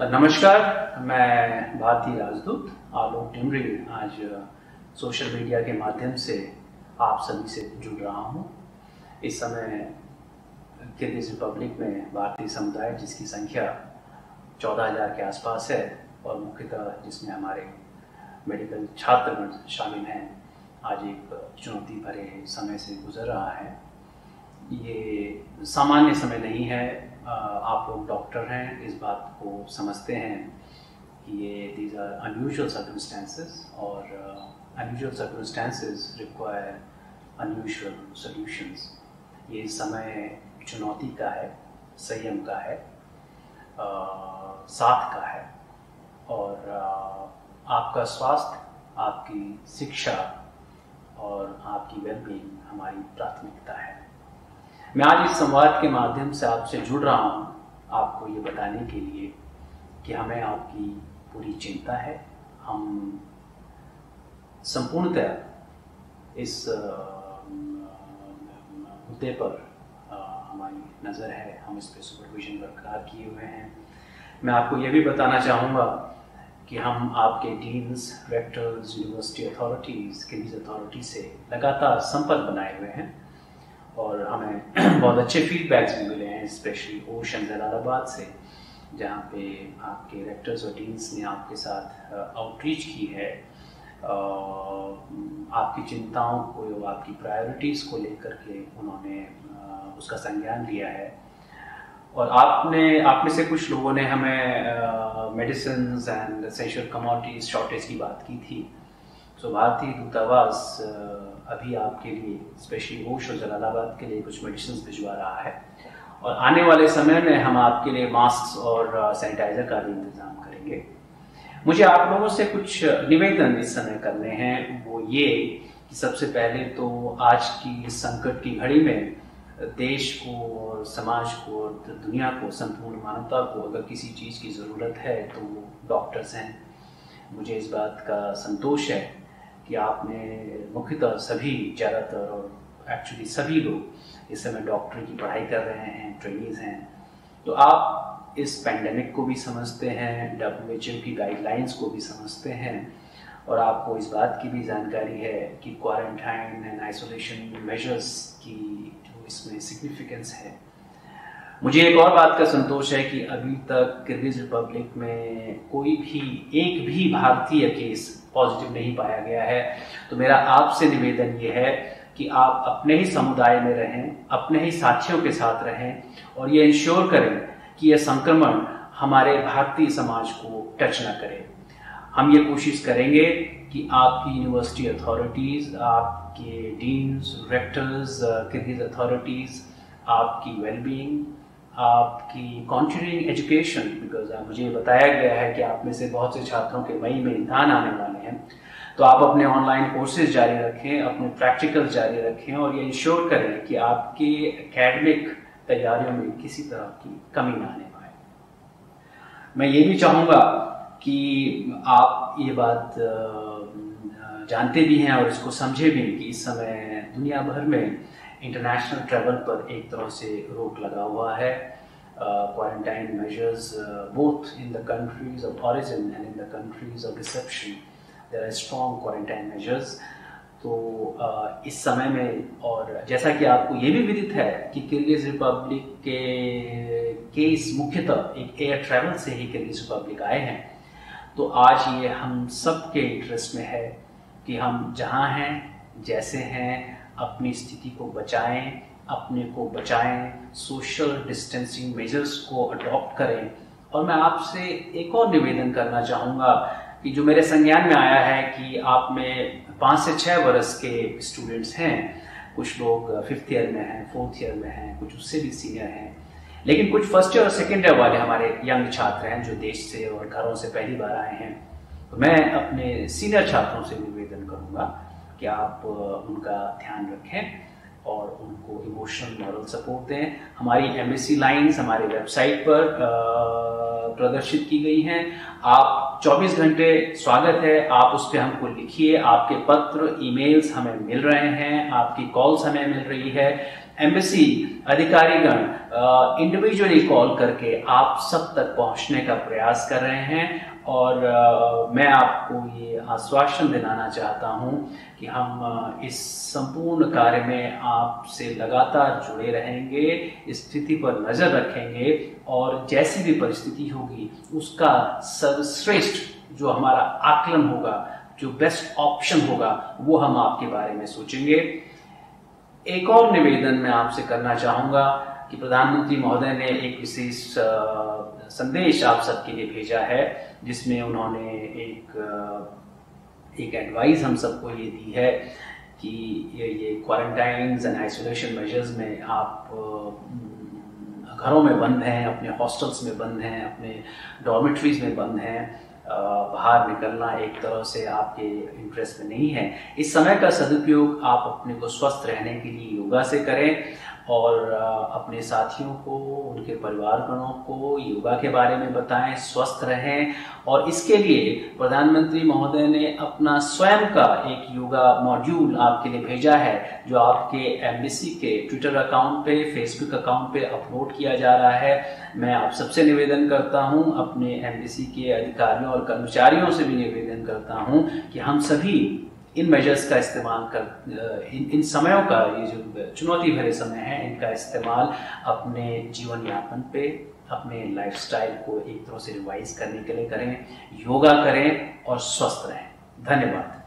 नमस्कार, मैं भारतीय राजदूत, आलोक डिमरी आज सोशल मीडिया के माध्यम से आप सभी से जुड़ रहा हूँ। इस समय किर्गिज रिपब्लिक में भारतीय समुदाय, जिसकी संख्या चौदह हज़ार के आसपास है और मुख्यतः जिसमें हमारे मेडिकल छात्रगण शामिल हैं, आज एक चुनौती भरे समय से गुजर रहा है। ये सामान्य समय नहीं है। आप लोग डॉक्टर हैं इस बात को समझते हैं कि ये दीज आर अनयूजल सर्कमस्टेंसेस और unusual circumstances require unusual solutions ये समय चुनौती का है संयम का है आ, साथ का है और आ, आपका स्वास्थ्य आपकी शिक्षा और आपकी वेलबींग हमारी प्राथमिकता है। मैं आज इस संवाद के माध्यम से आपसे जुड़ रहा हूँ आपको ये बताने के लिए कि हमें आपकी पूरी चिंता है। हम संपूर्णतः इस मुद्दे पर हमारी नज़र है। हम इस पर सुपरविजन बरकरार किए हुए हैं। मैं आपको ये भी बताना चाहूँगा कि हम आपके डीन्स रेक्टर्स यूनिवर्सिटी अथॉरिटीज़ के अथॉरिटी से लगातार संपर्क बनाए हुए हैं और हमें बहुत अच्छे फीडबैक्स भी मिले हैं स्पेशली ओशन जलालाबाद से, जहाँ पे आपके रेक्टर्स और टीन्स ने आपके साथ आउटरीच की है। आपकी चिंताओं को आपकी प्रायोरिटीज़ को लेकर के उन्होंने उसका संज्ञान लिया है। और आपने, आप में से कुछ लोगों ने हमें medicine and essential commodities shortage की बात की थी। सो भारतीय दूतावास अभी आपके लिए स्पेशली होश और जलालाबाद के लिए कुछ मेडिसिन भिजवा रहा है। और आने वाले समय में हम आपके लिए मास्क और सैनिटाइजर का भी इंतज़ाम करेंगे। मुझे आप लोगों से कुछ निवेदन इस समय करने हैं। वो ये कि सबसे पहले तो आज की संकट की घड़ी में देश को और समाज को और दुनिया को संपूर्ण मानवता को अगर किसी चीज़ की ज़रूरत है तो डॉक्टर्स हैं। मुझे इस बात का संतोष है कि आपने मुख्यतः सभी ज़्यादातर और एक्चुअली सभी लोग इस समय डॉक्टर की पढ़ाई कर रहे हैं ट्रेनिंग हैं। तो आप इस पैंडमिक को भी समझते हैं डब्ल्यू की गाइडलाइंस को भी समझते हैं और आपको इस बात की भी जानकारी है कि क्वारंटाइन एंड आइसोलेशन मेजर्स की जो इसमें सिग्निफिकेंस है मुझे एक और बात का संतोष है कि अभी तक किर्गिज रिपब्लिक में कोई भी, एक भी भारतीय केस पॉजिटिव नहीं पाया गया है। तो मेरा आपसे निवेदन ये है कि आप अपने ही समुदाय में रहें, अपने ही साथियों के साथ रहें और ये इंश्योर करें कि यह संक्रमण हमारे भारतीय समाज को टच ना करे। हम ये कोशिश करेंगे कि आपकी यूनिवर्सिटी अथॉरिटीज़ आपके डीन्स रेक्टर्स किर्गिज अथॉरिटीज़ आपकी वेलबींग आपकी कॉन्टिन्यूइंग एजुकेशन बिकॉज़ मुझे बताया गया है कि आप में से बहुत से छात्रों के मई में इम्तहान आने वाले हैं। तो आप अपने ऑनलाइन कोर्सेज जारी रखें, अपने प्रैक्टिकल जारी रखें और ये इंश्योर करें कि आपके एकेडमिक तैयारियों में किसी तरह की कमी ना आने पाए। मैं ये भी चाहूँगा कि आप ये बात जानते भी हैं और इसको समझे भी कि इस समय दुनिया भर में इंटरनेशनल ट्रैवल पर एक तरह से रोक लगा हुआ है। Quarantine measures both in the countries of origin and in the countries of reception there are strong quarantine measures तो uh, इस समय में और जैसा कि आपको ये भी विदित है कि किर्गिज रिपब्लिक के केस मुख्यतः एक एयर ट्रैवल से ही किर्गिज रिपब्लिक आए हैं। तो आज ये हम सब के इंटरेस्ट में है कि हम जहाँ हैं जैसे हैं अपनी स्थिति को बचाएँ, अपने को बचाएँ सोशल डिस्टेंसिंग मेजर्स को अडॉप्ट करें। और मैं आपसे एक और निवेदन करना चाहूँगा कि जो मेरे संज्ञान में आया है कि आप में पाँच से छः वर्ष के स्टूडेंट्स हैं। कुछ लोग फिफ्थ ईयर में हैं फोर्थ ईयर में हैं, कुछ उससे भी सीनियर हैं। लेकिन कुछ फ़र्स्ट ईयर और सेकेंड ईयर वाले हमारे यंग छात्र हैं जो देश से और घरों से पहली बार आए हैं। तो मैं अपने सीनियर छात्रों से निवेदन करूँगा कि आप उनका ध्यान रखें और उनको इमोशनल मॉरल सपोर्ट दें। हमारी एमएससी लाइंस हमारे वेबसाइट पर प्रदर्शित की गई हैं। आप 24 घंटे स्वागत है। आप उस पर हमको लिखिए। आपके पत्र ईमेल्स हमें मिल रहे हैं। आपकी कॉल्स हमें मिल रही है। एम्बेसी अधिकारीगण इंडिविजुअली कॉल करके आप सब तक पहुँचने का प्रयास कर रहे हैं और आ, मैं आपको ये आश्वासन दिलाना चाहता हूँ कि हम इस संपूर्ण कार्य में आपसे लगातार जुड़े रहेंगे स्थिति पर नज़र रखेंगे और जैसी भी परिस्थिति होगी उसका सर्वश्रेष्ठ जो हमारा आकलन होगा जो बेस्ट ऑप्शन होगा वो हम आपके बारे में सोचेंगे। एक और निवेदन मैं आपसे करना चाहूँगा कि प्रधानमंत्री महोदय ने एक विशेष संदेश आप सबके लिए भेजा है, जिसमें उन्होंने एक एक एडवाइस हम सबको ये दी है कि ये ये क्वारंटाइन एंड आइसोलेशन मेजर्स में आप घरों में बंद हैं, अपने हॉस्टल्स में बंद हैं, अपने डॉर्मेट्रीज में बंद हैं। बाहर निकलना एक तरह से आपके इंटरेस्ट में नहीं है। इस समय का सदुपयोग आप अपने को स्वस्थ रहने के लिए योगा से करें। और अपने साथियों को, उनके परिवारगणों को योगा के बारे में बताएँ, स्वस्थ रहें और इसके लिए प्रधानमंत्री महोदय ने अपना स्वयं का एक योगा मॉड्यूल आपके लिए भेजा है, जो आपके एमबीसी के ट्विटर अकाउंट पे, फेसबुक अकाउंट पे अपलोड किया जा रहा है। मैं आप सबसे निवेदन करता हूँ, अपने एमबीसी के अधिकारियों और कर्मचारियों से भी निवेदन करता हूँ कि हम सभी इन मेजर्स का इस्तेमाल कर इन इन समयों का ये जो चुनौती भरे समय हैं, इनका इस्तेमाल अपने जीवन यापन पे, अपने लाइफस्टाइल को एक तरह से रिवाइज करने के लिए करें, योगा करें और स्वस्थ रहें। धन्यवाद।